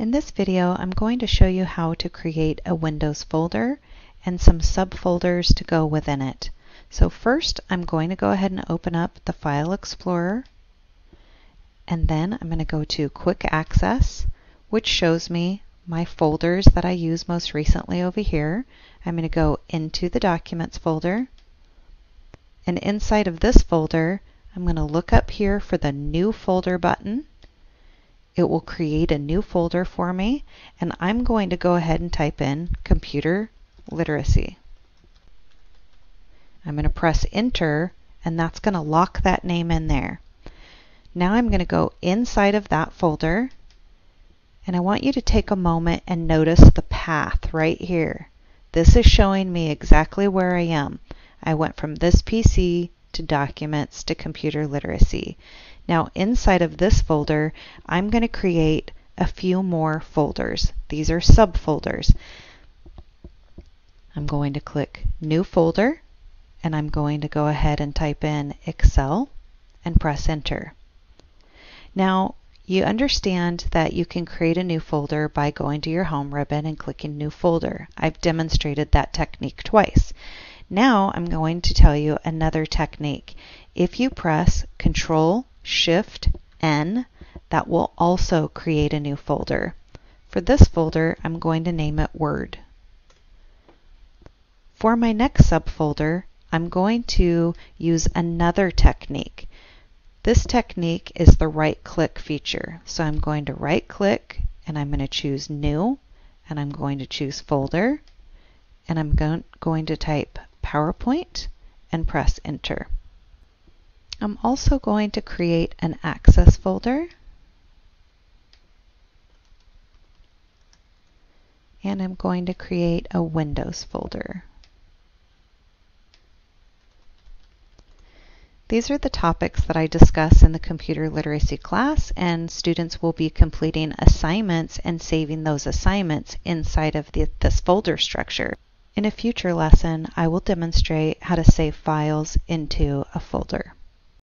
In this video, I'm going to show you how to create a Windows folder and some subfolders to go within it. So first, I'm going to go ahead and open up the File Explorer, and then I'm going to go to Quick Access, which shows me my folders that I use most recently over here. I'm going to go into the Documents folder, and inside of this folder, I'm going to look up here for the New Folder button, it will create a new folder for me and I'm going to go ahead and type in computer literacy. I'm going to press enter and that's going to lock that name in there. Now I'm going to go inside of that folder and I want you to take a moment and notice the path right here. This is showing me exactly where I am. I went from this PC to documents to computer literacy. Now inside of this folder, I'm going to create a few more folders. These are subfolders. I'm going to click New Folder, and I'm going to go ahead and type in Excel and press Enter. Now, you understand that you can create a new folder by going to your Home ribbon and clicking New Folder. I've demonstrated that technique twice. Now I'm going to tell you another technique. If you press Control Shift N, that will also create a new folder. For this folder, I'm going to name it Word. For my next subfolder, I'm going to use another technique. This technique is the right click feature. So I'm going to right click and I'm going to choose New and I'm going to choose Folder and I'm going to type PowerPoint and press Enter. I'm also going to create an Access folder. And I'm going to create a Windows folder. These are the topics that I discuss in the computer literacy class and students will be completing assignments and saving those assignments inside of the, this folder structure. In a future lesson, I will demonstrate how to save files into a folder.